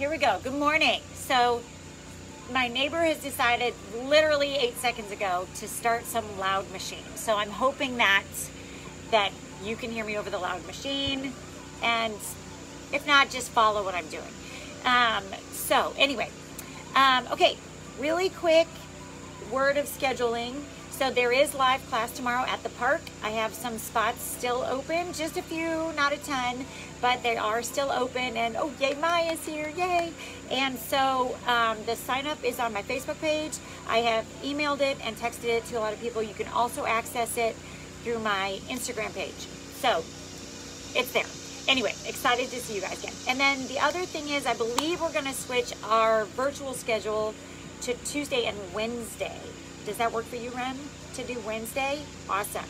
here we go. Good morning. So, my neighbor has decided literally eight seconds ago to start some loud machine. So, I'm hoping that that you can hear me over the loud machine, and if not, just follow what I'm doing. Um, so, anyway, um, okay, really quick word of scheduling. So there is live class tomorrow at the park. I have some spots still open, just a few, not a ton, but they are still open. And oh, yay, Maya's here, yay! And so um, the sign up is on my Facebook page. I have emailed it and texted it to a lot of people. You can also access it through my Instagram page. So it's there. Anyway, excited to see you guys again. And then the other thing is, I believe we're going to switch our virtual schedule to Tuesday and Wednesday. Does that work for you, Ren, to do Wednesday? Awesome.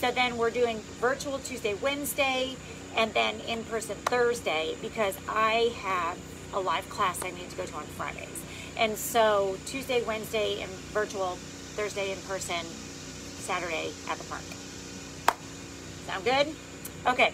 So then we're doing virtual Tuesday, Wednesday, and then in person Thursday because I have a live class I need to go to on Fridays. And so Tuesday, Wednesday, and virtual, Thursday in person, Saturday at the park. Sound good? Okay.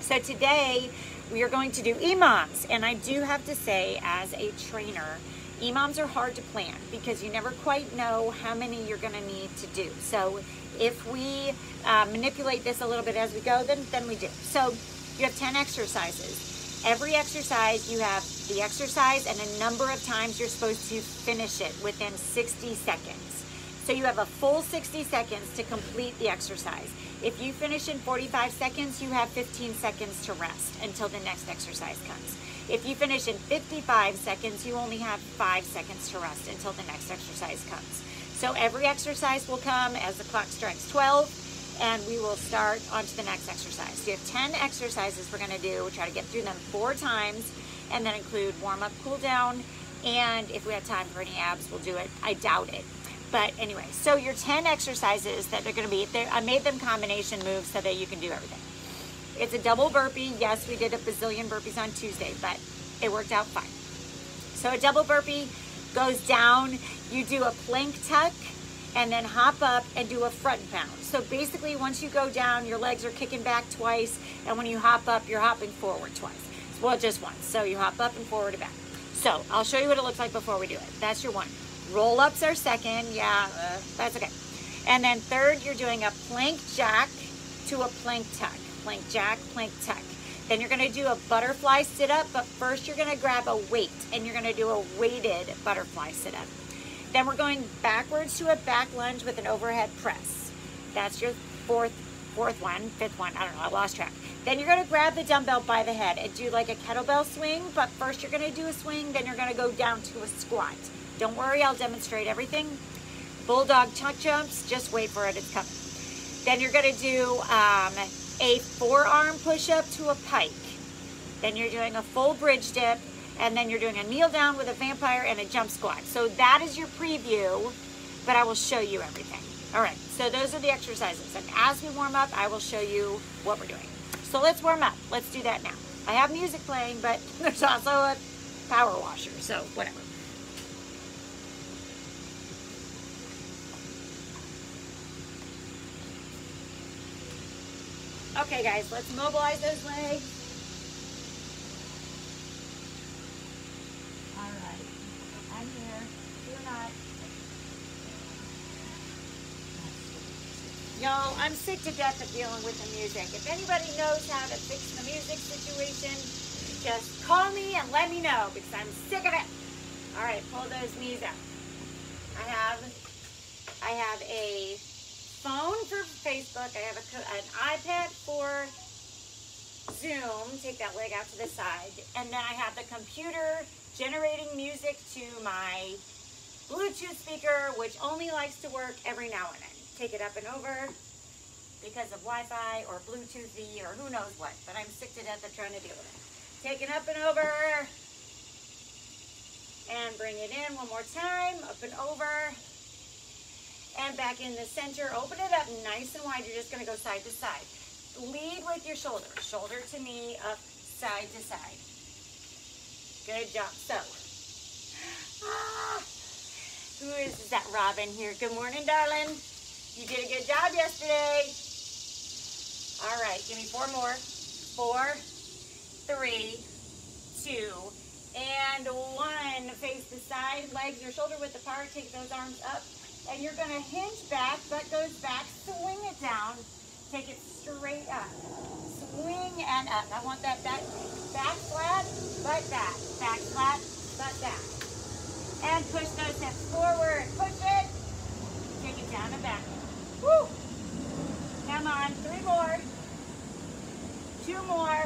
So today we are going to do EMOMs. And I do have to say, as a trainer, EMOMs are hard to plan because you never quite know how many you're going to need to do. So if we uh, manipulate this a little bit as we go, then, then we do. So you have 10 exercises. Every exercise, you have the exercise and a number of times you're supposed to finish it within 60 seconds. So you have a full 60 seconds to complete the exercise. If you finish in 45 seconds, you have 15 seconds to rest until the next exercise comes. If you finish in 55 seconds, you only have five seconds to rest until the next exercise comes. So every exercise will come as the clock strikes 12 and we will start on to the next exercise. So you have 10 exercises we're gonna do. We'll try to get through them four times and then include warm up, cool down, and if we have time for any abs, we'll do it. I doubt it. But anyway, so your 10 exercises that they're gonna be, I made them combination moves so that you can do everything. It's a double burpee. Yes, we did a bazillion burpees on Tuesday, but it worked out fine. So a double burpee goes down, you do a plank tuck, and then hop up and do a front bound. So basically, once you go down, your legs are kicking back twice, and when you hop up, you're hopping forward twice. Well, just once. So you hop up and forward and back. So I'll show you what it looks like before we do it. That's your one. Roll ups are second. Yeah, that's okay. And then third, you're doing a plank jack to a plank tuck plank jack, plank tuck. Then you're gonna do a butterfly sit up, but first you're gonna grab a weight and you're gonna do a weighted butterfly sit up. Then we're going backwards to a back lunge with an overhead press. That's your fourth, fourth one, fifth one, I don't know, I lost track. Then you're gonna grab the dumbbell by the head and do like a kettlebell swing, but first you're gonna do a swing, then you're gonna go down to a squat. Don't worry, I'll demonstrate everything. Bulldog tuck jumps, just wait for it, it's coming. Then you're gonna do um, a forearm push-up to a pike. Then you're doing a full bridge dip, and then you're doing a kneel down with a vampire and a jump squat. So that is your preview, but I will show you everything. All right, so those are the exercises. And as we warm up, I will show you what we're doing. So let's warm up. Let's do that now. I have music playing, but there's also a power washer, so whatever. Okay, guys, let's mobilize those legs. All right, I'm here. Not. Y'all, I'm sick to death of dealing with the music. If anybody knows how to fix the music situation, just call me and let me know because I'm sick of it. All right, pull those knees out. I have, I have a phone for Facebook. I have a, an iPad for Zoom. Take that leg out to the side. And then I have the computer generating music to my Bluetooth speaker, which only likes to work every now and then. Take it up and over because of Wi-Fi or Bluetoothy or who knows what. But I'm sick to death of trying to deal with it. Take it up and over. And bring it in one more time. Up and over and back in the center. Open it up nice and wide. You're just to go side to side. Lead with your shoulder. Shoulder to knee, up side to side. Good job. So, ah, who is, is that Robin here? Good morning, darling. You did a good job yesterday. All right, give me four more. Four, three, two, and one. Face the side, legs your shoulder width apart. Take those arms up, and you're gonna hinge back, butt goes back, swing it down, take it straight up. Swing and up. I want that back, back flat, butt back, back flat, butt back. And push those hips forward, push it, take it down and back. Woo! Come on, three more, two more.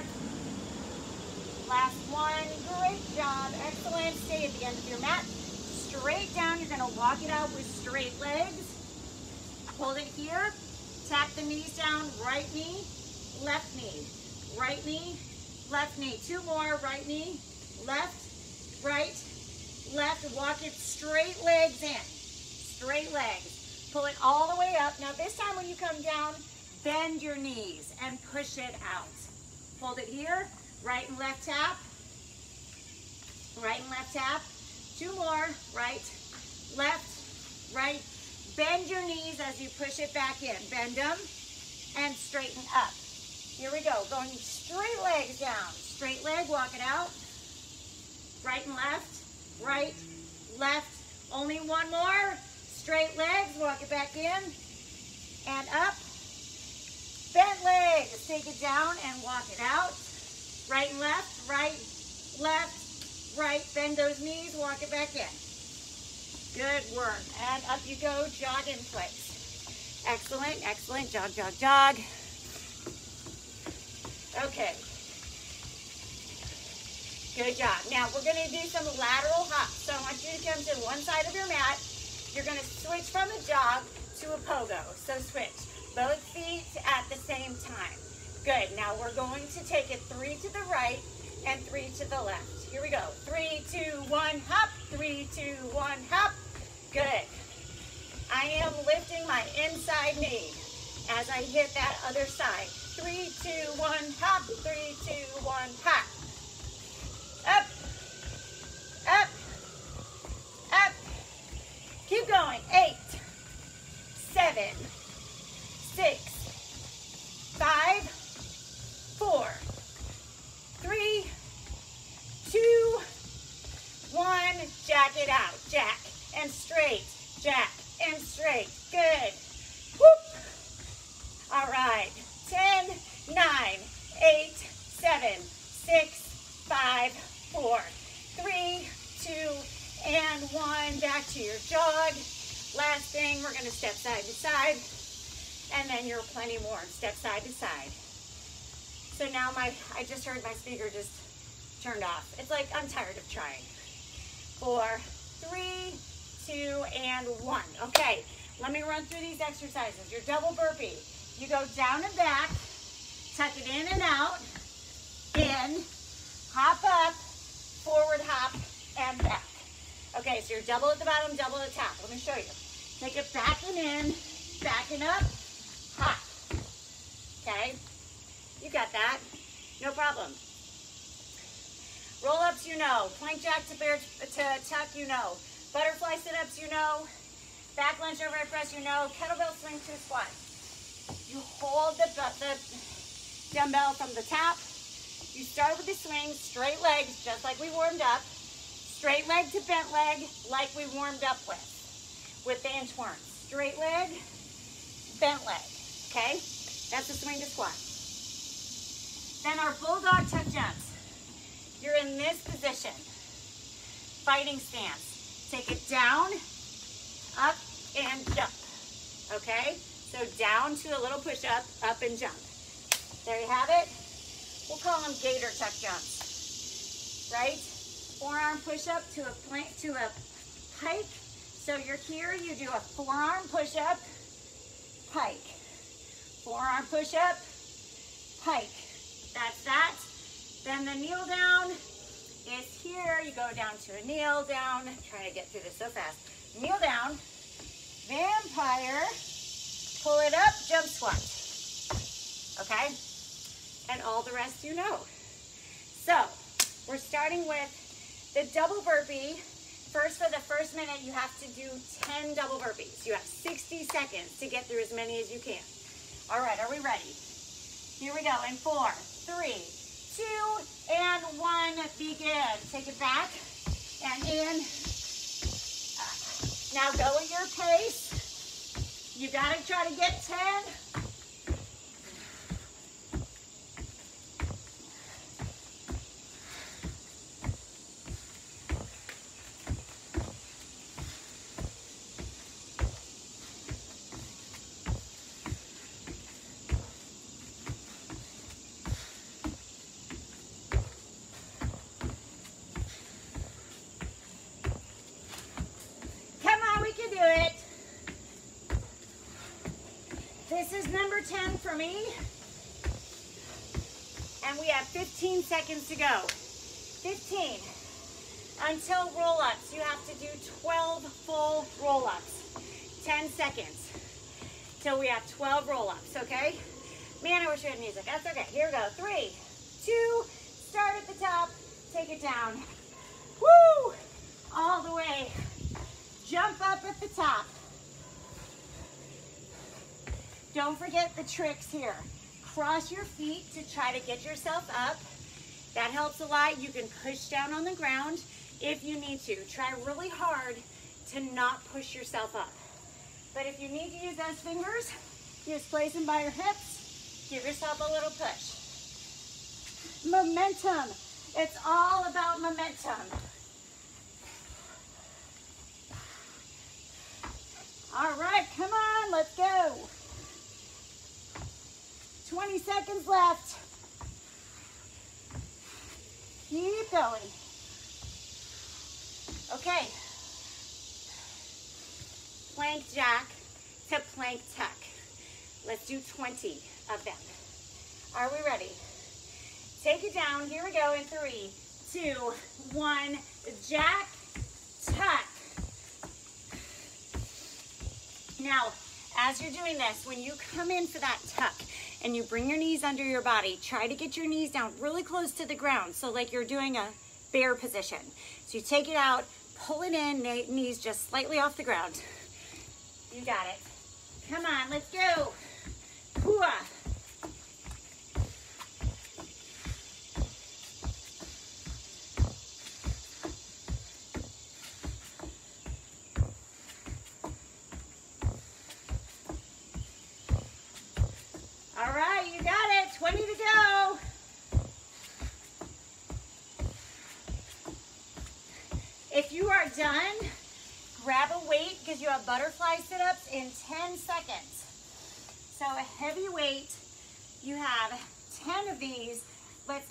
Last one. Great job. Excellent. Stay at the end of your mat. Straight down. You're to walk it out with straight legs. Hold it here. Tap the knees down. Right knee, left knee. Right knee, left knee. Two more. Right knee, left, right, left. Walk it straight legs in. Straight legs. Pull it all the way up. Now this time when you come down, bend your knees and push it out. Hold it here. Right and left tap. Right and left tap. Two more. Right, left, right. Bend your knees as you push it back in. Bend them and straighten up. Here we go. Going straight legs down. Straight leg, walk it out. Right and left, right, left. Only one more. Straight legs, walk it back in. And up. Bent legs, take it down and walk it out. Right and left, right, left, right. Bend those knees, walk it back in. Good work. And up you go, jog in place. Excellent, excellent. Jog, jog, jog. Okay. Good job. Now we're going to do some lateral hops. So I want you to come to one side of your mat. You're going to switch from a jog to a pogo. So switch both feet at the same time. Good. Now we're going to take it three to the right and three to the left. Here we go. Three, two, one, hop. Three, two, one, hop. Good. I am lifting my inside knee as I hit that other side. Three, two, one, hop. Three, two, one, hop. Up, up, up. Keep going. Eight, seven, six, five, four, three, two, one. Jack it out. Jack and straight. Jack and straight. Good. Whoop. All right. Ten, nine, eight, seven, six, five, four, three, two, and one. Back to your jog. Last thing, we're going to step side to side. And then you're plenty more. Step side to side. So now my, I just heard my speaker just turned off. It's like, I'm tired of trying. Four, three, two, and one. Okay, let me run through these exercises. Your double burpee. You go down and back, tuck it in and out, in, hop up, forward hop, and back. Okay, so you're double at the bottom, double at the top. Let me show you. Take it back and in, back and up, hop. Okay, you got that. No problem. Roll ups, you know. Plank jack to bear to tuck, you know. Butterfly sit ups, you know. Back lunge overhead press, you know. Kettlebell swing to squat. You hold the, the dumbbell from the top. You start with the swing, straight legs, just like we warmed up. Straight leg to bent leg, like we warmed up with, with the inchworm. Straight leg, bent leg, okay? That's the swing to squat. Then our bulldog tuck jumps. You're in this position, fighting stance. Take it down, up, and jump, okay? So down to a little push up, up and jump. There you have it. We'll call them gator tuck jumps, right? Forearm push up to a plank, to a pike. So you're here, you do a forearm push up, pike. Forearm push up, pike. That's that. Then the kneel down is here. You go down to a kneel down. I'm trying to get through this so fast. Kneel down, vampire, pull it up, jump squat. Okay? And all the rest you know. So, we're starting with the double burpee. First, for the first minute, you have to do 10 double burpees. You have 60 seconds to get through as many as you can. All right, are we ready? Here we go in four, three, two, and one. Begin. Take it back and in. Uh, now go at your pace. You gotta try to get 10. number 10 for me. And we have 15 seconds to go. 15. Until roll-ups, you have to do 12 full roll-ups. 10 seconds. Till we have 12 roll-ups, okay? Man, I wish we had music. That's okay. Here we go. Three, two, start at the top, take it down. Woo! All the way. Jump up at the top. Don't forget the tricks here. Cross your feet to try to get yourself up. That helps a lot. You can push down on the ground if you need to. Try really hard to not push yourself up. But if you need to use those fingers, just place them by your hips. Give yourself a little push. Momentum. It's all about momentum. All right, come on, let's go. 20 seconds left. Keep going. Okay. Plank jack to plank tuck. Let's do 20 of them. Are we ready? Take it down. Here we go in three, two, one. Jack, tuck. Now, as you're doing this, when you come in for that tuck, and you bring your knees under your body. Try to get your knees down really close to the ground. So like you're doing a bear position. So you take it out, pull it in, knees just slightly off the ground. You got it. Come on, let's go. Hooah. done, grab a weight because you have butterfly sit-ups in 10 seconds. So a heavy weight, you have 10 of these. Let's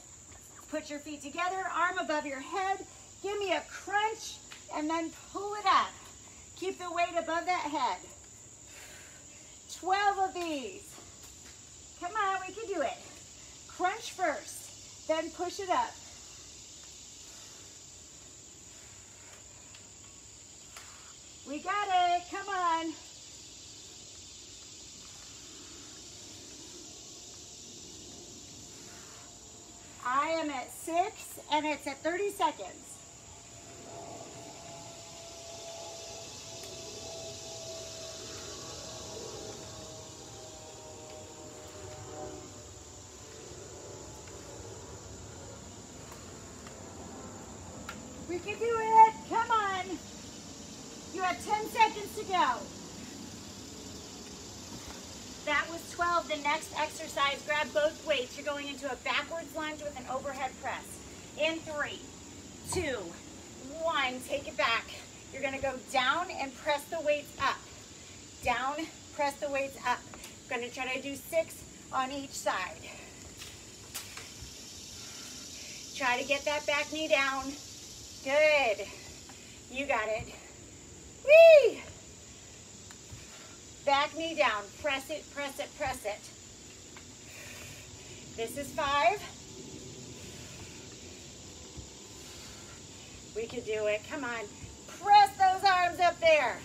put your feet together, arm above your head. Give me a crunch and then pull it up. Keep the weight above that head. 12 of these. Come on, we can do it. Crunch first, then push it up. We got it. Come on. I am at six and it's at 30 seconds. We can do it. Come on. You have 10 seconds to go. That was 12. The next exercise, grab both weights. You're going into a backwards lunge with an overhead press. In three, two, one. Take it back. You're going to go down and press the weights up. Down, press the weights up. I'm going to try to do six on each side. Try to get that back knee down. Good. You got it. Whee! Back knee down. Press it, press it, press it. This is five. We can do it. Come on. Press those arms up there.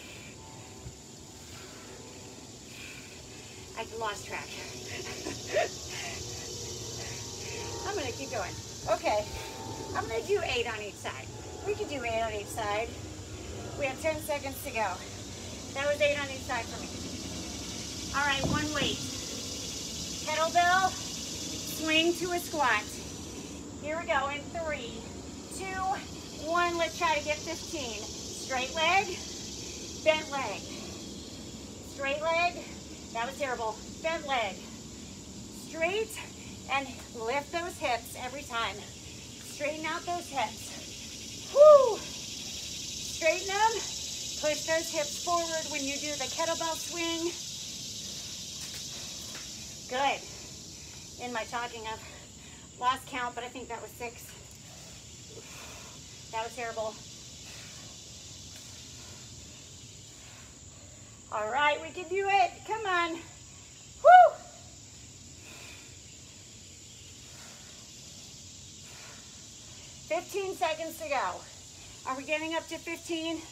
I've lost track. I'm going to keep going. Okay. I'm going to do eight on each side. We can do eight on each side. We have 10 seconds to go. That was eight on each side for me. All right, one weight. Kettlebell, swing to a squat. Here we go in three, two, one. Let's try to get 15. Straight leg, bent leg. Straight leg, that was terrible. Bent leg. Straight and lift those hips every time. Straighten out those hips. Whoo! Straighten them. Push those hips forward when you do the kettlebell swing. Good. In my talking, I've lost count, but I think that was six. That was terrible. All right, we can do it. Come on. Woo! Fifteen seconds to go. Are we getting up to 15?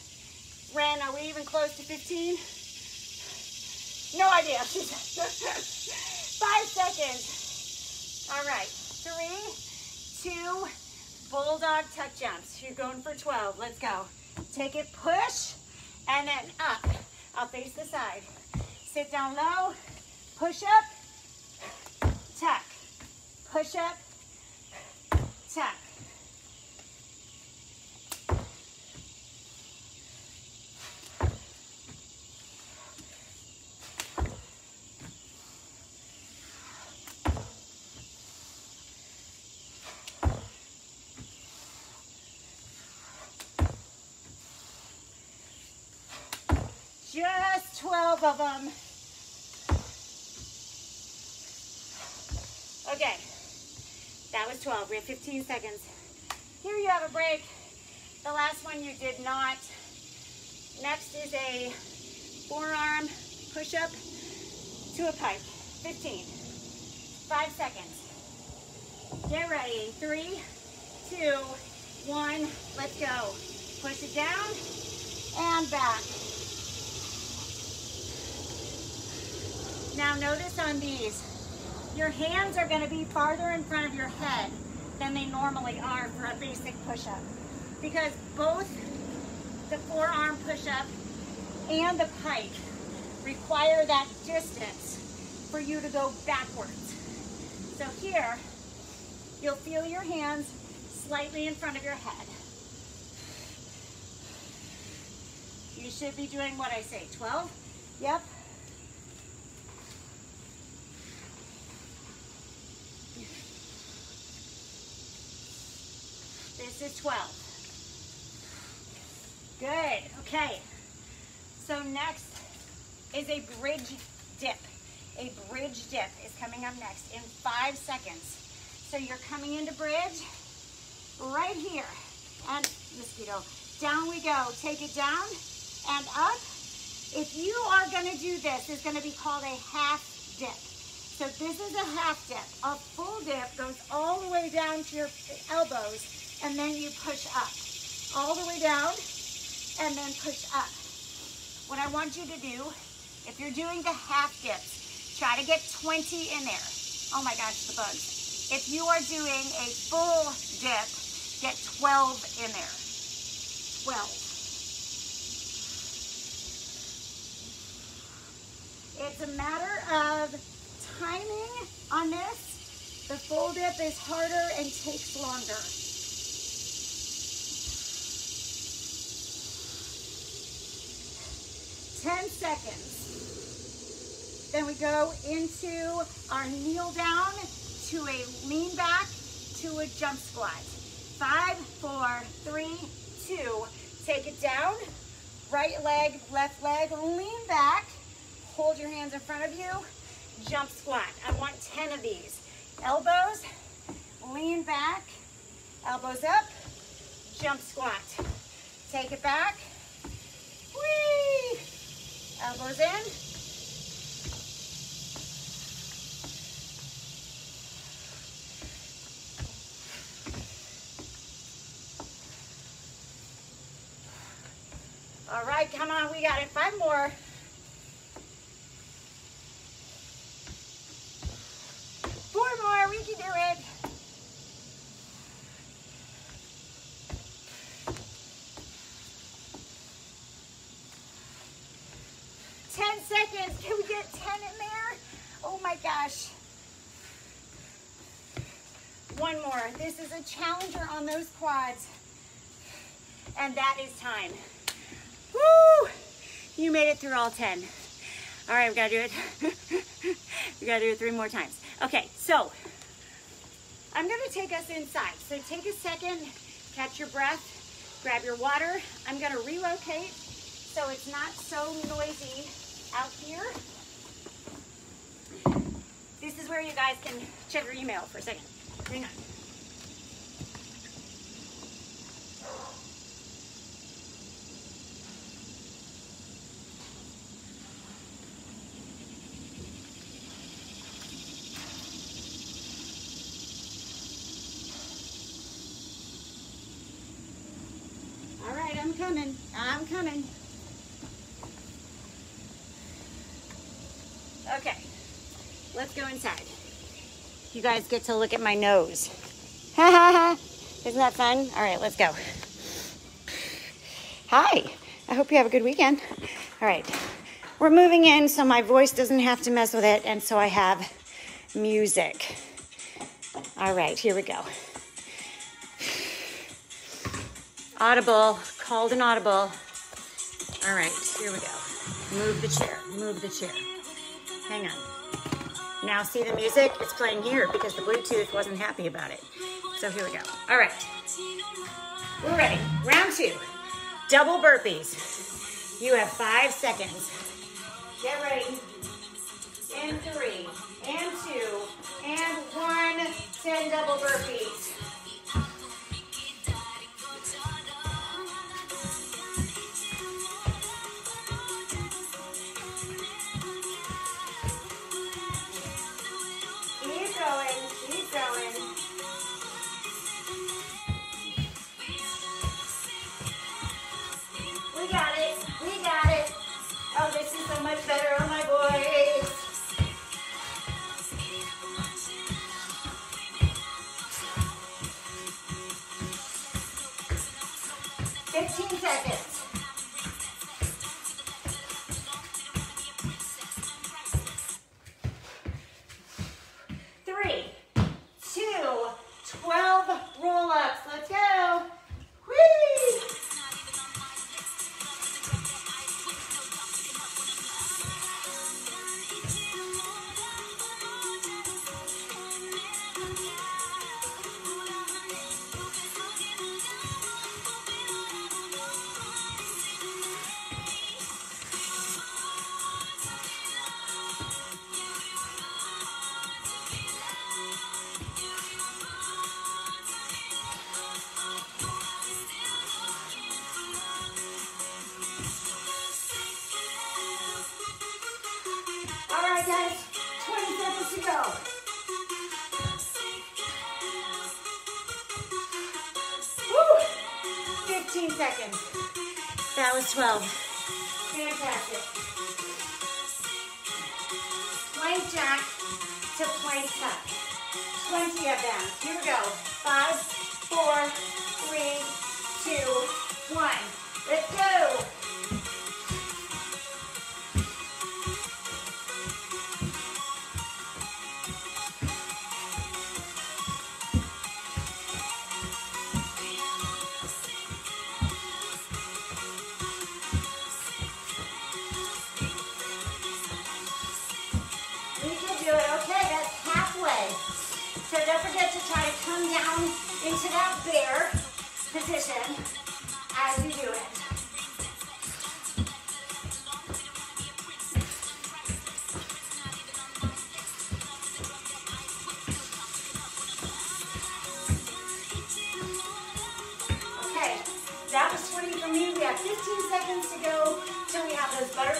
Ren, are we even close to 15? No idea. Five seconds. All right, three, two, bulldog tuck jumps. You're going for 12. Let's go. Take it, push, and then up. I'll face the side. Sit down low, push up, tuck, push up, tuck. Just 12 of them. Okay, that was 12. We have 15 seconds. Here you have a break. The last one you did not. Next is a forearm push-up to a pike. 15. Five seconds. Get ready. Three, two, one. Let's go. Push it down and back. Now notice on these, your hands are gonna be farther in front of your head than they normally are for a basic push-up. Because both the forearm push-up and the pike require that distance for you to go backwards. So here, you'll feel your hands slightly in front of your head. You should be doing what I say, 12? Yep. This is 12. Good, okay. So next is a bridge dip. A bridge dip is coming up next in five seconds. So you're coming into bridge right here. And mosquito, down we go. Take it down and up. If you are gonna do this, it's gonna be called a half dip. So this is a half dip. A full dip goes all the way down to your elbows and then you push up. All the way down and then push up. What I want you to do, if you're doing the half dips, try to get 20 in there. Oh my gosh, the bugs. If you are doing a full dip, get 12 in there. 12. It's a matter of timing on this. The full dip is harder and takes longer. 10 seconds. Then we go into our kneel down to a lean back to a jump squat. Five, four, three, two. Take it down. Right leg, left leg, lean back. Hold your hands in front of you. Jump squat. I want 10 of these. Elbows, lean back, elbows up, jump squat. Take it back. Whee! Elbows in. All right, come on, we got it. Five more. Four more, we can do it. 10 seconds. Can we get 10 in there? Oh my gosh. One more. This is a challenger on those quads. And that is time. Woo! You made it through all 10. All right, we gotta do it. we gotta do it three more times. Okay, so I'm gonna take us inside. So take a second, catch your breath, grab your water. I'm gonna relocate so it's not so noisy out here. This is where you guys can check your email for a second. Hang on. All right, I'm coming. I'm coming. Okay, let's go inside. You guys get to look at my nose. Ha ha ha. Isn't that fun? All right, let's go. Hi, I hope you have a good weekend. All right, we're moving in so my voice doesn't have to mess with it, and so I have music. All right, here we go. Audible, called an audible. All right, here we go. Move the chair, move the chair. Hang on. Now see the music? It's playing here because the Bluetooth wasn't happy about it. So here we go. All right. We're ready. Round two. Double burpees. You have five seconds. Get ready. And three, and two, and one. Ten double burpees.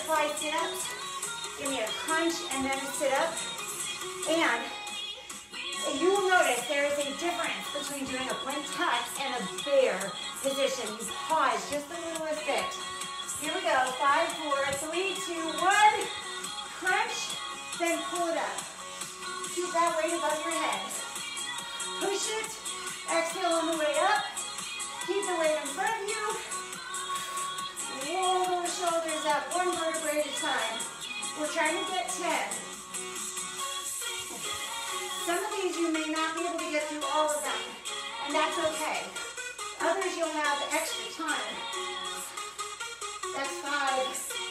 Butterfly sit-ups. Give me a crunch and then a sit-up. And you will notice there is a difference between doing a plank tuck and a bear position. You pause just the littlest bit. Here we go. Five, four, three, two, one. Crunch, then pull it up. Keep that weight above your head. Push it. Exhale on the way up. Keep the weight in front of you. Roll those shoulders up one vertebrae at a time. We're trying to get 10. Some of these you may not be able to get through all of them, and that's okay. Others you'll have extra time. That's five.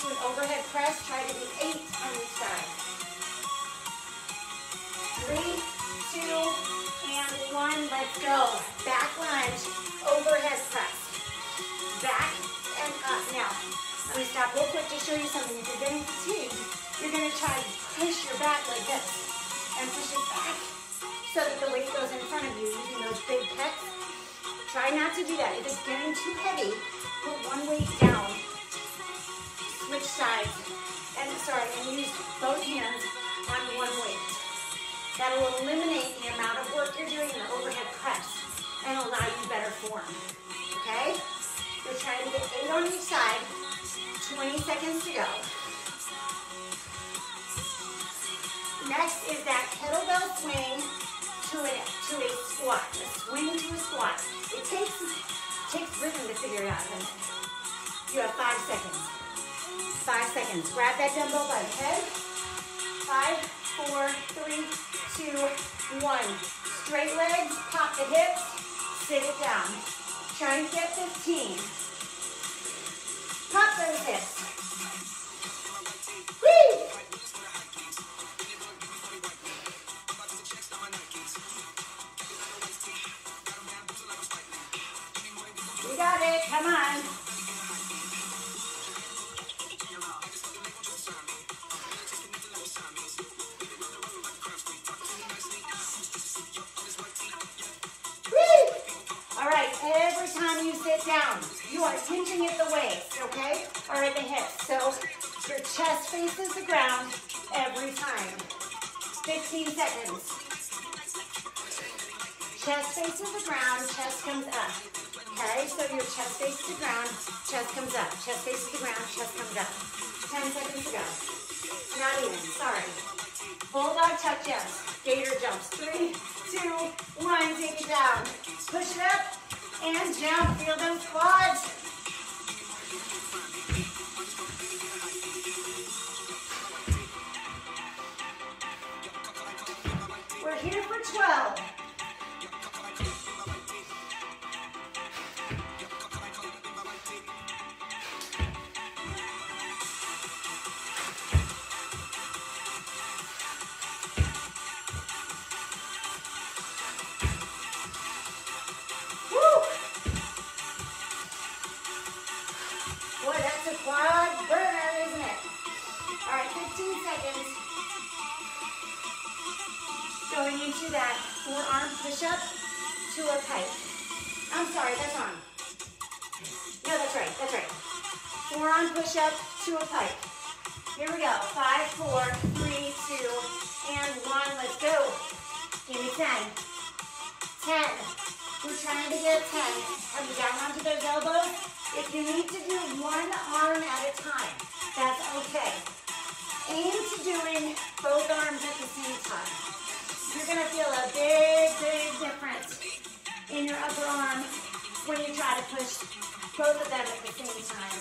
To an overhead press. Try to do eight on each side. Three, two, and one. Let's go. Back lunge, overhead press. Back and up. Now, I'm going to stop real quick to show you something. If you're getting fatigued, you're going to try to push your back like this and push it back so that the weight goes in front of you using those big pecs. Try not to do that. If it's getting too heavy, put one weight down, switch sides, and sorry, and use both hands on one weight. That will eliminate the amount of work you're doing in the overhead press and allow you better form. Okay? You're trying to get eight on each side, 20 seconds to go. Next is that kettlebell swing to a, to a squat, a swing to a squat. It takes, takes rhythm to figure it out, doesn't it? You have five seconds. Five seconds. Grab that dumbbell by the head. Five, four, three, two, one. Straight legs, pop the hips, sit it down. Try and get 15. Pop those hips. Whee! You got it. Come on. Time you sit down, you are hinting at the waist, okay? Or at the hips. So your chest faces the ground every time. 15 seconds. Chest faces the ground, chest comes up. Okay, so your chest faces the ground, chest comes up. Chest faces the ground, chest comes up. 10 seconds to go. Not even, sorry. Bulldog tuck jumps, gator jumps. Three, two, one, take it down. Push it up and jump. Feel those quads. We're here for 12. Push-up to a pike. I'm sorry, that's wrong. No, that's right, that's right. Forearm push-up to a pike. Here we go. Five, four, three, two, and one. Let's go. Give me 10. 10. We're trying to get 10. Come down onto those elbows. If you need to do one arm at a time, that's okay. Aim to doing both arms at the same time. You're gonna feel a big, big difference in your upper arm when you try to push both of them at the same time.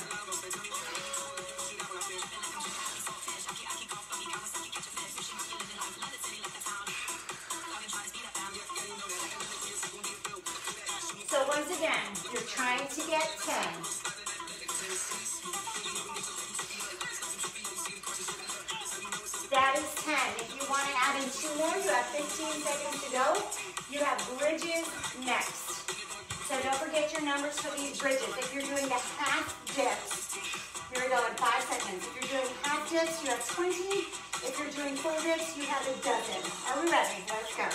So once again, you're trying to get 10. That is 10. If you want to add in two more, you have 15 seconds to go. You have bridges next. So don't forget your numbers for these bridges. If you're doing the half dips, here we go in five seconds. If you're doing half dips, you have 20. If you're doing full dips, you have a dozen. Are we ready? Let's go.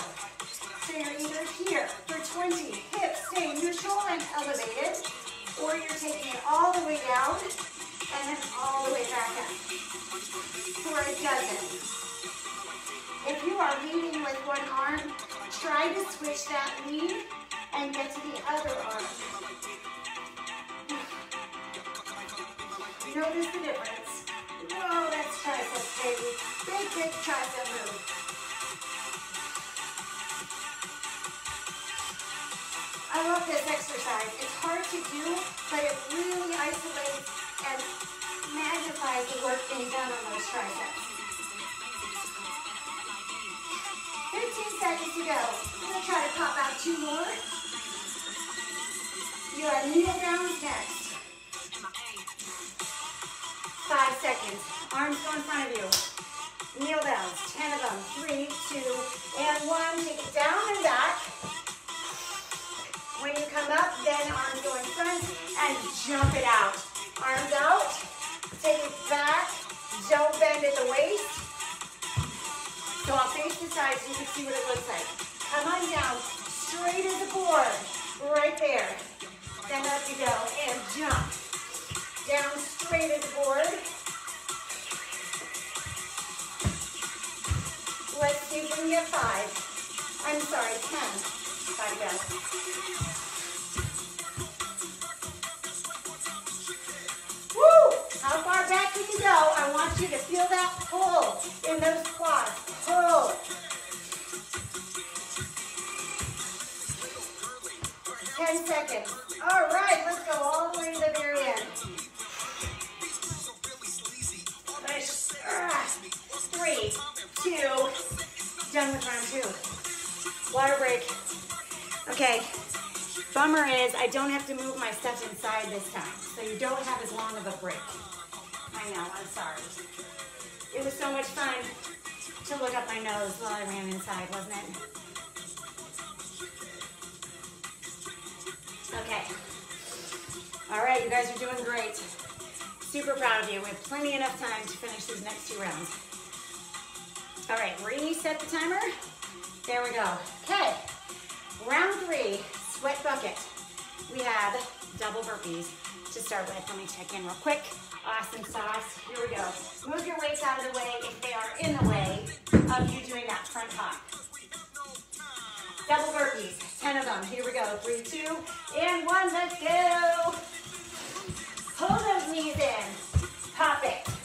So you're either here for 20, hips stay neutral and elevated, or you're taking it all the way down and then all the way back up for a dozen. If you are leading with one arm, try to switch that lead and get to the other arm. Notice the difference. Whoa, that's triceps, baby. Big, big tricep move. Love this exercise. It's hard to do, but it really isolates and magnifies the work being done on those triceps. 15 seconds to go. I'm gonna try to pop out two more. You are kneel down next. Five seconds. Arms go in front of you. Kneel downs. Ten of them. Three, two, and one. Take it down and back. When you come up, then arms go in front and jump it out. Arms out. Take it back. Don't bend at the waist. So I'll face the side so you can see what it looks like. Come on down. Straight as a board. Right there. Then up you go and jump. Down straight as a board. Let's see if we can get five. I'm sorry, ten. How far back can you go? I want you to feel that pull in those quads. Pull. Ten seconds. All right, let's go all the way to the very end. Ah. Three, two, done with round two. Water break. Okay, bummer is I don't have to move my stuff inside this time, so you don't have as long of a break. I know, I'm sorry. It was so much fun to look up my nose while I ran inside, wasn't it? Okay. All right, you guys are doing great. Super proud of you. We have plenty enough time to finish these next two rounds. All right, reset the timer. There we go. Okay, round three, sweat bucket. We have double burpees to start with. Let me check in real quick. Awesome sauce. Here we go. Move your weights out of the way if they are in the way of you doing that front hop. Double burpees, 10 of them. Here we go. Three, two, and one. Let's go. Pull those knees in. Pop it.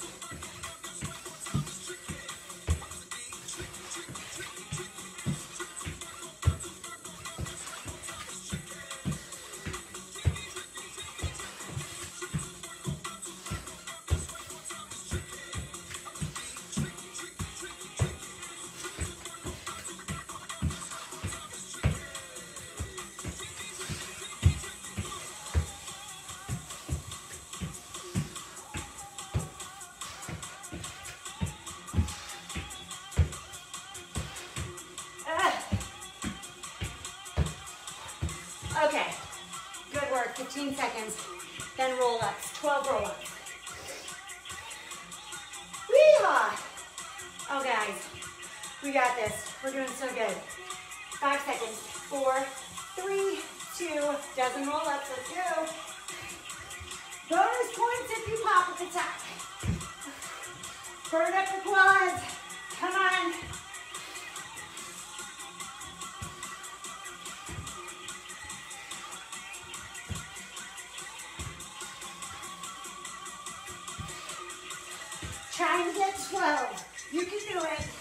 Trying to get 12. You can do it.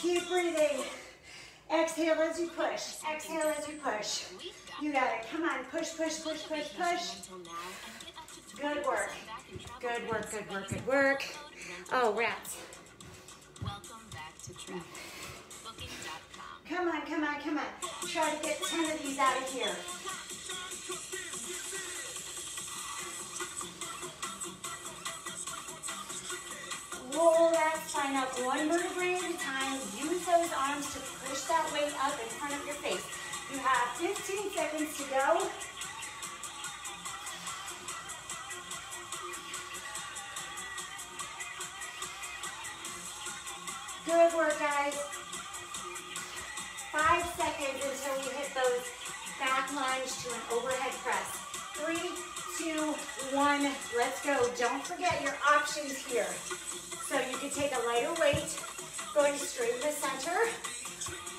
Keep breathing. Exhale as you push. Exhale as you push. You got it. Come on. Push, push, push, push, push. Good work. Good work, good work, good work. Oh, rats. Welcome back to Come on, come on, come on. Try to get 10 of these out of here. Roll that spine up one vertebrae at a time. Use those arms to push that weight up in front of your face. You have 15 seconds to go. Good work, guys. Five seconds until we hit those back lunge to an overhead press. Three, two, one, let's go. Don't forget your options here. So you can take a lighter weight, going straight in the center.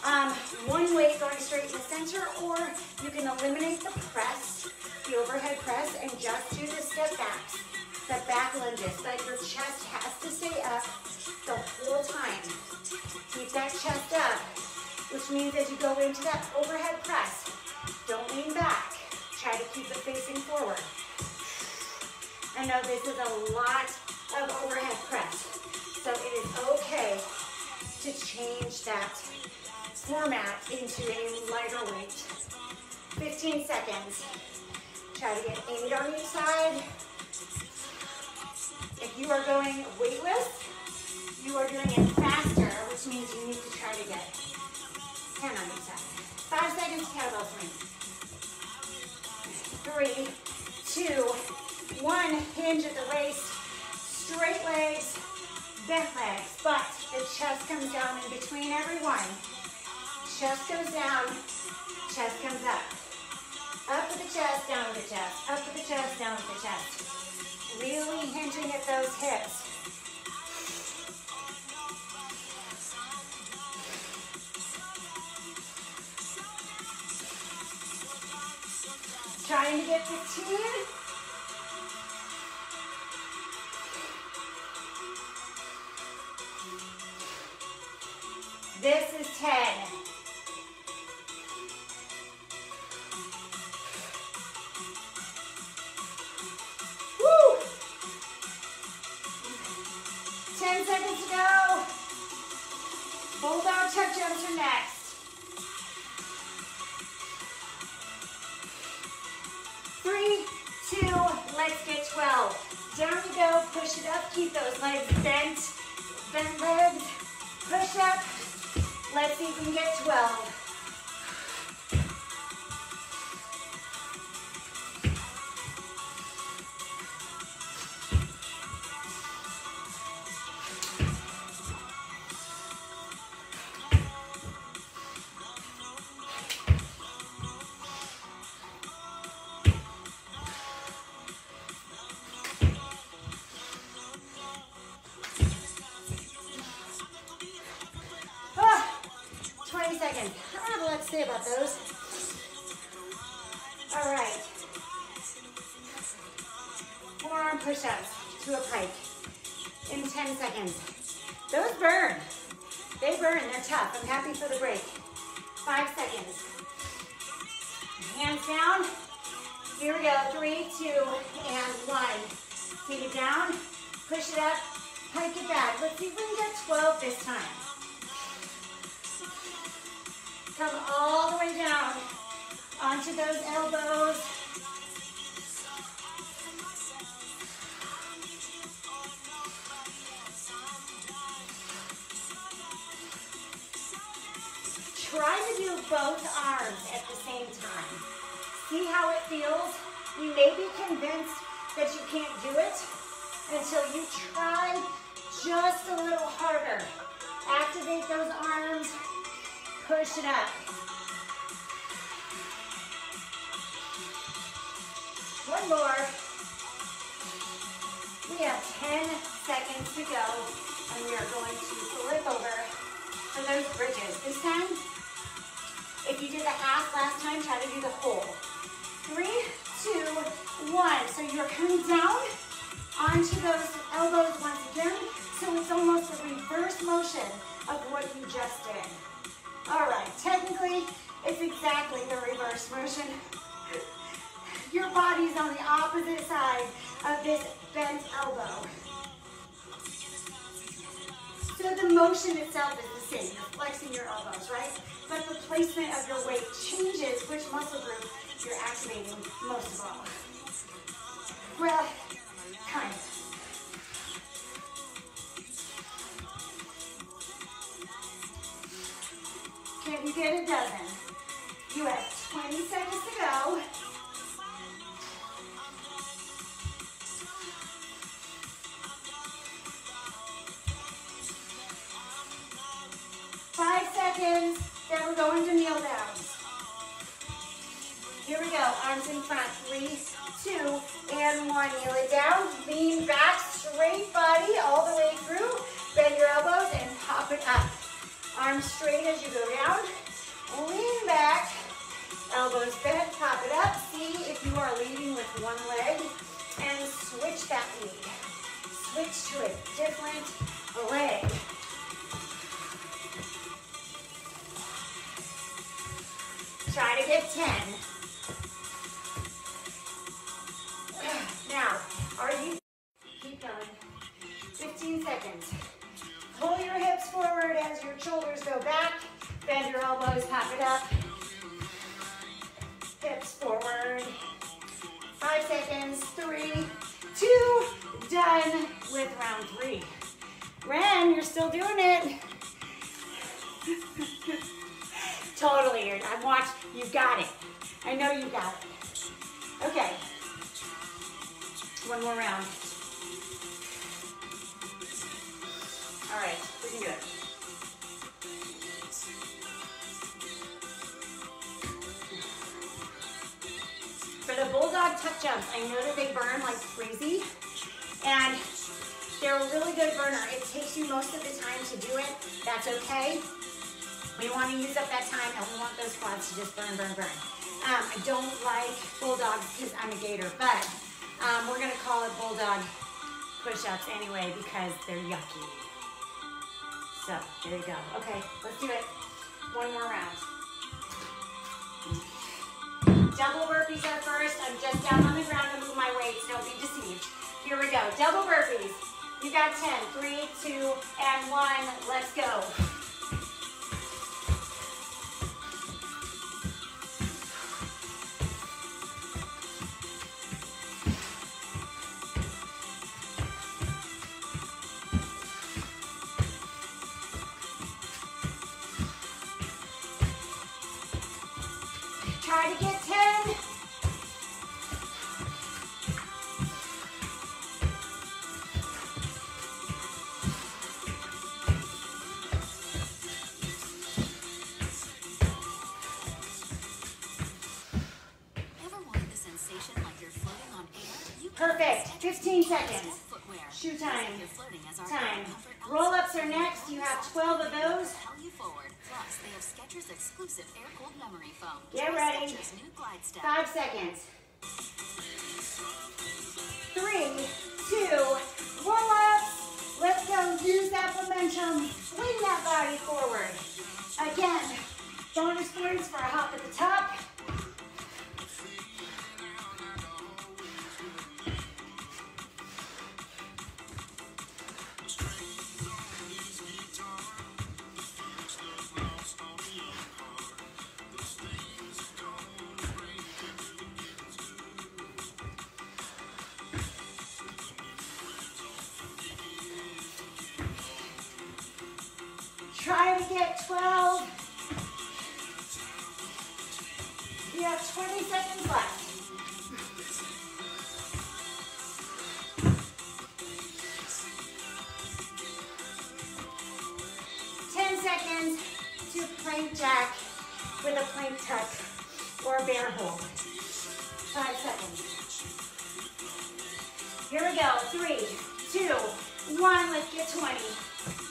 Um, one weight going straight in the center, or you can eliminate the press, the overhead press, and just do the step backs, the back lunges, but your chest has to stay up the whole time. Keep that chest up, which means as you go into that overhead press, don't lean back. Try to keep it facing forward. I know this is a lot of overhead press, so it is okay to change that format into a lighter weight. 15 seconds. Try to get eight on each side. If you are going weightless, you are doing it faster, which means you need to try to get 10 on each side. Five seconds kettlebell swings. Three, two, one. Hinge at the waist. Straight legs, bent legs. But the chest comes down in between every one. Chest goes down, chest comes up. Up with the chest, down with the chest. Up with the chest, down with the chest. Really hinging at those hips. Trying to get 15. This is 10. Woo! 10 seconds to go. Bulldog tuck jumps are next. Three, two, let's get 12. Down we go, push it up, keep those legs bent. Bent legs, push up. Let's see if we can get 12. They burn, they're tough. I'm happy for the break. Five seconds. Hands down. Here we go. Three, two, and one. Feet it down. Push it up. Pike it back. Let's see if we can get 12 this time. Come all the way down onto those elbows. Try to do both arms at the same time. See how it feels? You may be convinced that you can't do it until you try just a little harder. Activate those arms, push it up. One more. We have 10 seconds to go, and we are going to flip over for those bridges. This time, if you did the half last time, try to do the whole. Three, two, one. So you're coming down onto those elbows once again. So it's almost a reverse motion of what you just did. All right, technically, it's exactly the reverse motion. Your body's on the opposite side of this bent elbow. So the motion itself is same. You're flexing your elbows, right? But the placement of your weight changes which muscle group you're activating most of all. Well, kind. Can you get a dozen? You have 20 seconds to go. Arms So, there you go. Okay, let's do it. One more round. Double burpees are first. I'm just down on the ground to move my weights. Don't be deceived. Here we go. Double burpees. You got 10. Three, two, and one. Let's go. Five seconds. Three, two, roll ups. Let's go. Use that momentum. Swing that body forward. Again, bonus points for a hop at the top. Jack with a plank tuck or a bear hold. Five seconds. Here we go. Three, two, one. Let's get 20.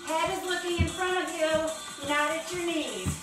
Head is looking in front of you, not at your knees.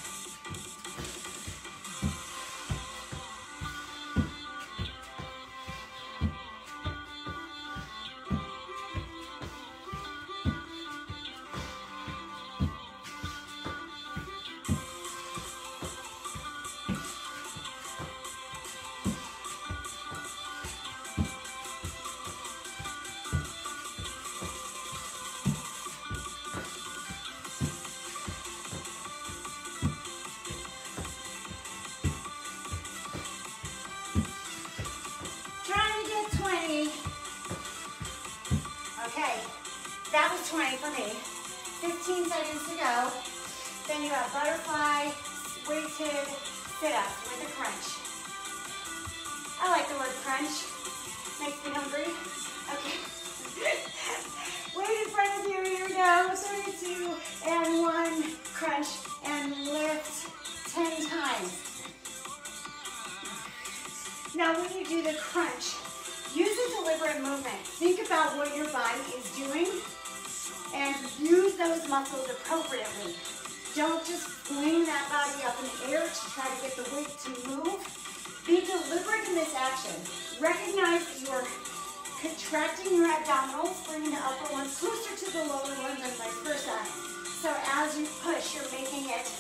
As you push, you're making it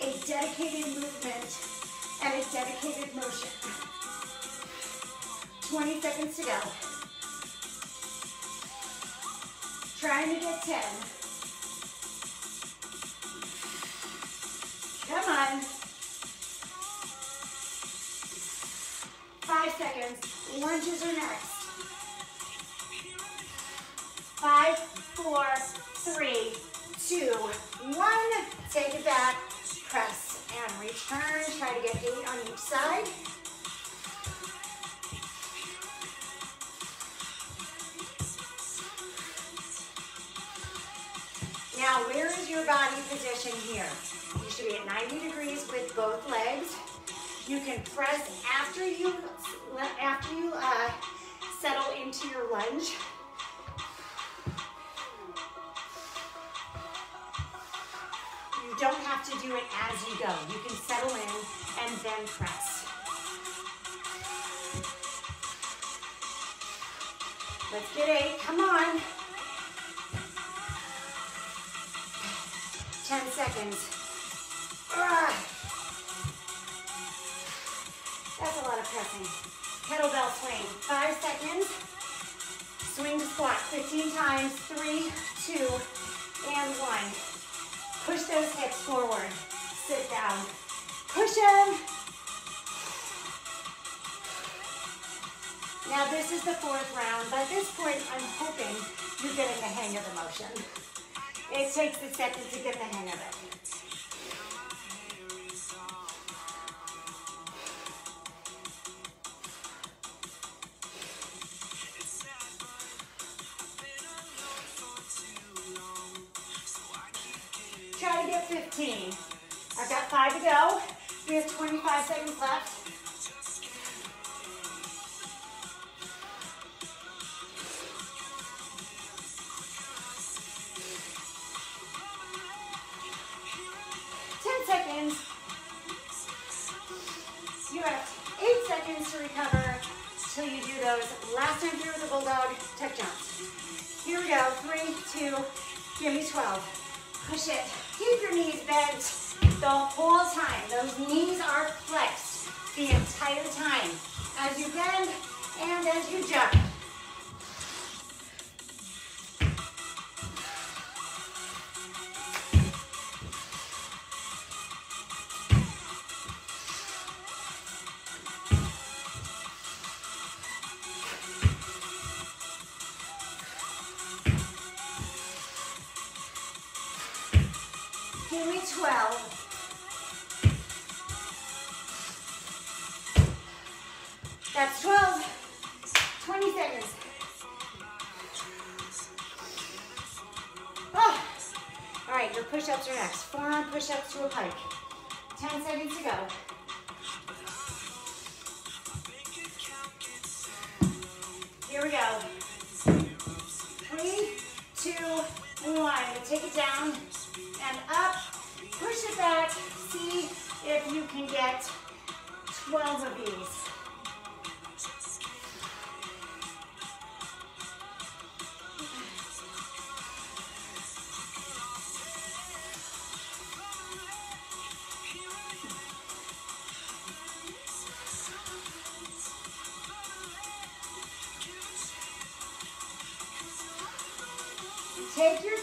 a dedicated movement and a dedicated motion. 20 seconds to go. Trying to get 10. Come on. Five seconds. Lunges are next. Five, four, three, two, one. Take it back. Press and return. Try to get eight on each side. Now, where is your body position here? You should be at 90 degrees with both legs. You can press after you after you uh, settle into your lunge. Don't have to do it as you go. You can settle in and then press. Let's get eight. Come on. 10 seconds. Ah. That's a lot of pressing. Kettlebell swing, five seconds. Swing to squat, 15 times, three, two, and one. Push those hips forward. Sit down. Push them. Now this is the fourth round. By this point, I'm hoping you're getting the hang of the motion. It takes a second to get the hang of it. 15. I've got five to go. We have 25 seconds left.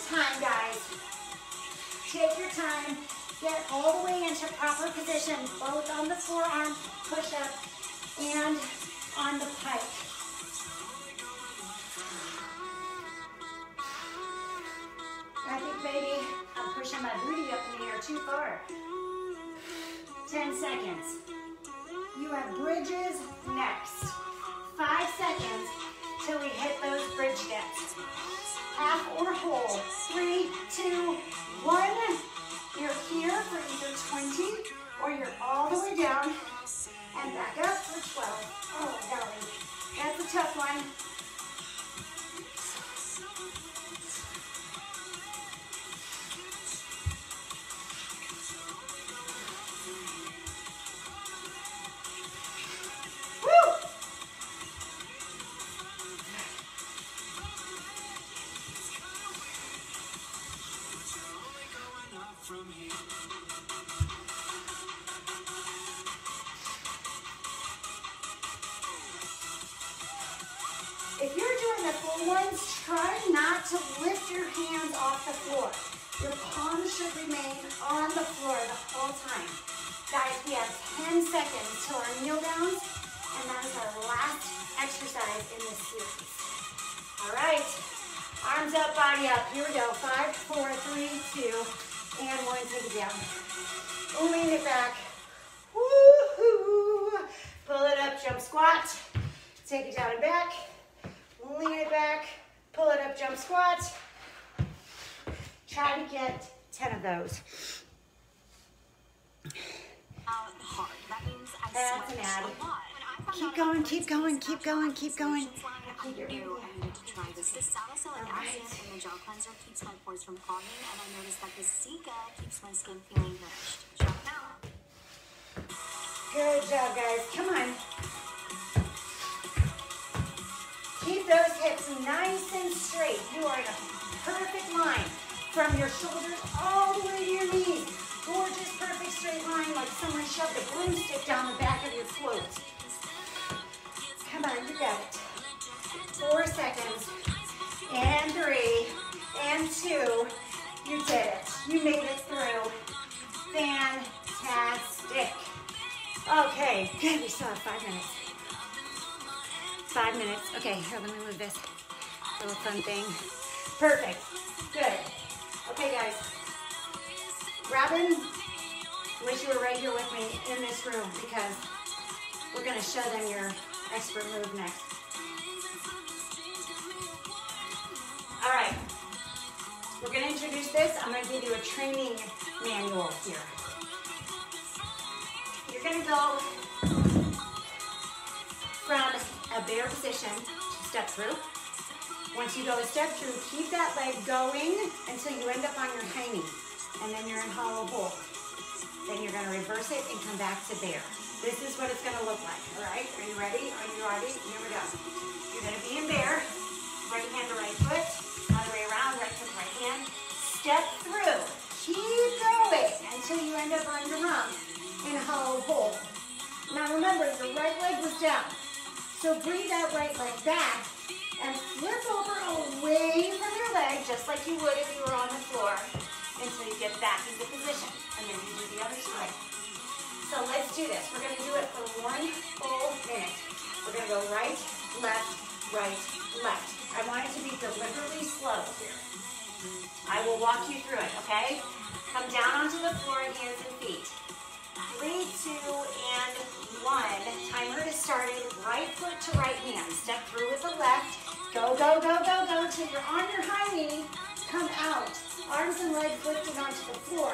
time, guys. Take your time. Get all the way into proper position, both on the forearm push-up and on the pike. I think maybe I'm pushing my booty up in the air too far. 10 seconds. You have bridges next. Whole. Three, two, one. You're here for either 20 or you're all the way down Take it down and back. Lean it back, pull it up, jump squat. Try to get 10 of those. That's an ad. a lot. When I found Keep going, keep going, keep going, keep going. I knew I needed to try this. Salicylic acid in the gel cleanser keeps my pores from clogging, and I noticed that keeps my skin feeling. Good job, guys. Come on. Keep those hips nice and straight. You are in a perfect line from your shoulders all the way to your knees. Gorgeous, perfect straight line like someone shoved a broomstick down the back of your float. Come on, you got it. Four seconds. And three. And two. You did it. You made it through. Fantastic. Okay, good. We still have five minutes. Five minutes. Okay, here, let me move this little fun thing. Perfect. Good. Okay, guys. Robin, wish you were right here with me in this room because we're going to show them your expert move next. All right. We're going to introduce this. I'm going to give you a training manual here. You're going to go from a bear position to step through. Once you go a step through, keep that leg going until you end up on your knee. And then you're in hollow hold. Then you're gonna reverse it and come back to bear. This is what it's gonna look like, all right? Are you ready? Are you ready? Here we go. You're gonna be in bear, right hand to right foot, other way around, right foot, right hand. Step through. Keep going until you end up on your rump in hollow hold. Now remember, your right leg was down. So bring that right leg back and flip over away from your leg, just like you would if you were on the floor, until you get back into position. And then you do the other side. So let's do this. We're gonna do it for one full minute. We're gonna go right, left, right, left. I want it to be deliberately slow here. I will walk you through it, okay? Come down onto the floor, hands and feet. Three, two, and one. Timer has started. Right foot to right hand. Step through with the left. Go, go, go, go, go till you're on your high knee. Come out. Arms and legs lifted onto the floor.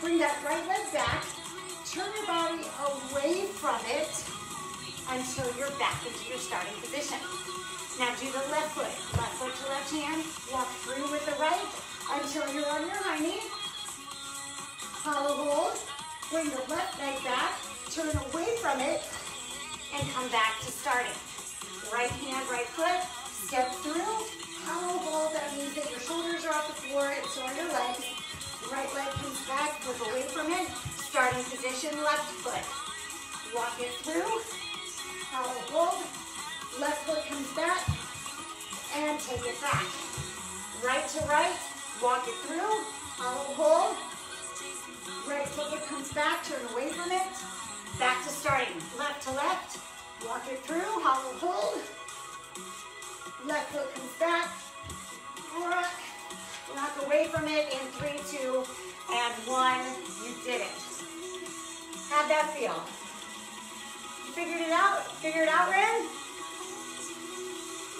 Bring that right leg back. Turn your body away from it until you're back into your starting position. Now do the left foot. Left foot to left hand. Walk through with the right until you're on your high knee. Hollow hold. Bring the left leg back, turn away from it, and come back to starting. Right hand, right foot, step through, hollow hold. That means that your shoulders are off the floor and so are your legs. Right leg comes back, flip away from it. Starting position, left foot. Walk it through, hollow hold. Left foot comes back, and take it back. Right to right, walk it through, hollow hold. Right foot comes back, turn away from it. Back to starting. Left to left. Walk it through, hollow hold. Left foot comes back. Rock. Rock away from it in three, two, and one. You did it. How'd that feel? You Figured it out? Figure it out, Ren?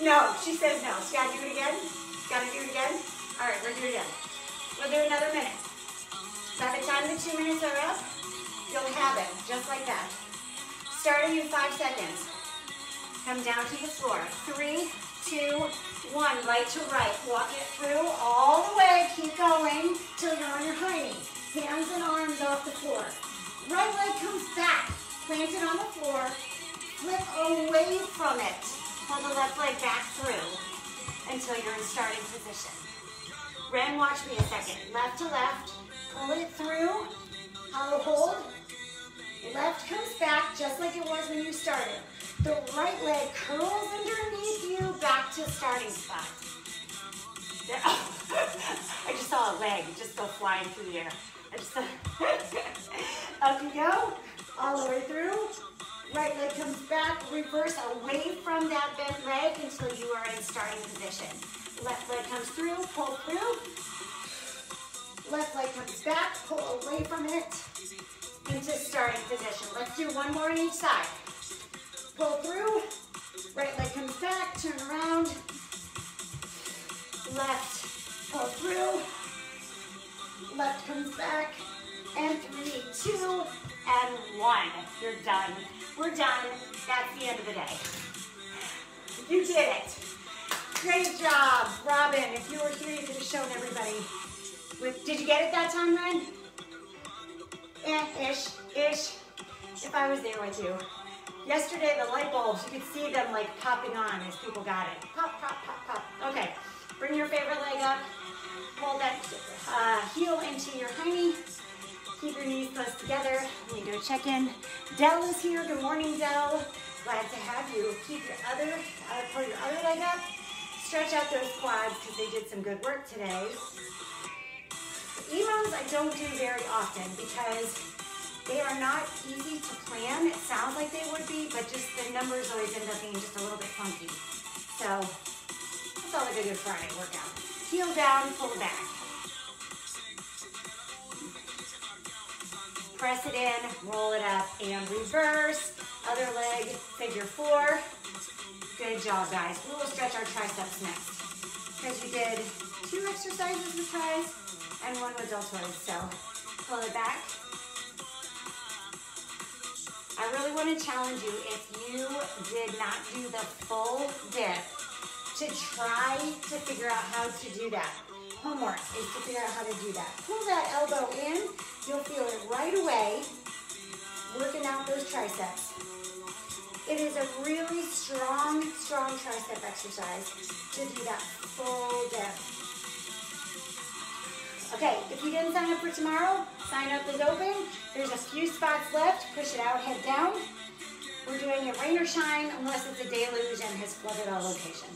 No, she says no. She gotta do it again? Gotta do it again? All right, we're doing it again. We'll do another minute. By the time the two minutes are up, you'll have it, just like that. Starting in five seconds. Come down to the floor. Three, two, one. Right to right. Walk it through all the way. Keep going till you're on your hiney. Hands and arms off the floor. Right leg comes back. Plant it on the floor. Flip away from it. Pull the left leg back through until you're in starting position. Ren, watch me a second. Left to left. Pull it through. Hollow hold. Left comes back just like it was when you started. The right leg curls underneath you back to starting spot. There, oh, I just saw a leg just go flying through the air. I just up you go, all the way through. Right leg comes back, reverse away from that bent leg until you are in starting position. Left leg comes through, pull through. Left leg comes back, pull away from it into starting position. Let's do one more on each side. Pull through, right leg comes back, turn around. Left, pull through. Left comes back, and three, two, and one. You're done. We're done. That's the end of the day. You did it. Great job, Robin. If you were here, you could have shown everybody. With, did you get it that time, Ren? Eh, ish, ish. If I was there with you. Yesterday, the light bulbs, you could see them like popping on as people got it. Pop, pop, pop, pop. Okay, bring your favorite leg up. Hold that uh, heel into your hiney. Keep your knees close together. We do a check-in. Dell is here. Good morning, Dell. Glad to have you. Keep your other, uh, pull your other leg up. Stretch out those quads because they did some good work today. EMOMs I don't do very often because they are not easy to plan. It sounds like they would be, but just the numbers always end up being just a little bit funky. So that's all like a good Friday workout. Heel down, pull back. Press it in, roll it up, and reverse. Other leg, figure four. Good job, guys. We will stretch our triceps next because you did two exercises with tries and one with deltoids. So pull it back. I really want to challenge you if you did not do the full dip to try to figure out how to do that. Homework is to figure out how to do that. Pull that elbow in. You'll feel it right away working out those triceps. It is a really strong, strong tricep exercise to do that full dip. Okay, if you didn't sign up for tomorrow, sign up is open. There's a few spots left. Push it out, head down. We're doing it rain or shine unless it's a deluge and has flooded our location.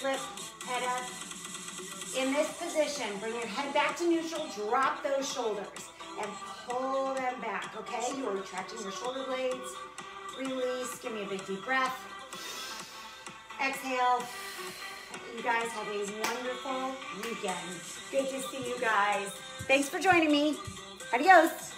Flip, head up. In this position, bring your head back to neutral, drop those shoulders, and pull them back, okay? You are retracting your shoulder blades. Release, give me a big deep breath. Exhale. You guys have a wonderful weekend. Good to see you guys. Thanks for joining me. Adios.